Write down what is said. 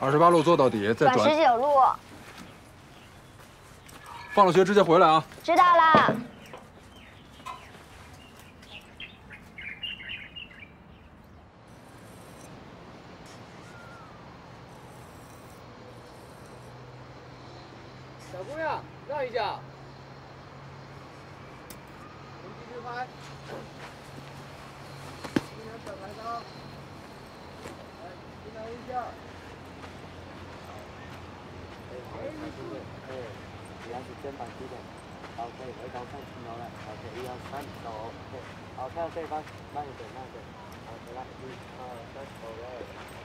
二十八路坐到底，再转十转。九路，放了学直接回来啊！知道啦。小姑娘，让一下。我们继续拍。姑娘小台上，来，进来一下。一样是肩膀低点。OK，回头看镜头了。OK，一二三，走。OK，好，看到对方，慢一点，慢一点。OK，来，一二三，走嘞。